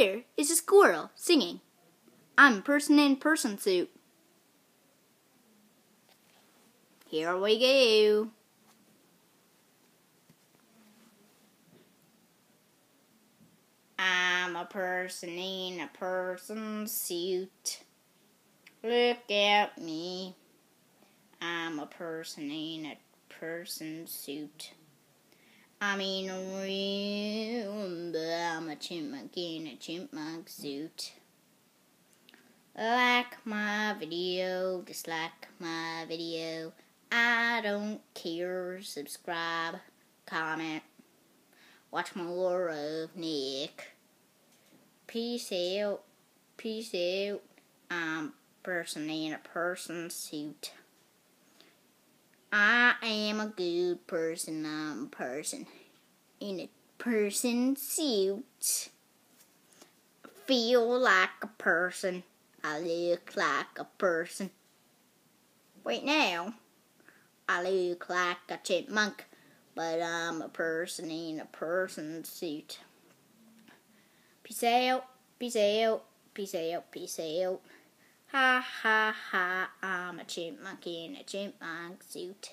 here is a squirrel singing. I'm a person in person suit. Here we go. I'm a person in a person suit. Look at me. I'm a person in a person suit. I'm in a chipmunk in a chipmunk suit. Like my video, dislike my video. I don't care. Subscribe, comment. Watch more of Nick. Peace out. Peace out. I'm person in a person suit. I am a good person. I'm a person in a person suit. Feel like a person. I look like a person. Wait now. I look like a chipmunk, but I'm a person in a person suit. Peace out, peace out, peace out, peace out. Ha ha ha, I'm a chipmunk in a chipmunk suit.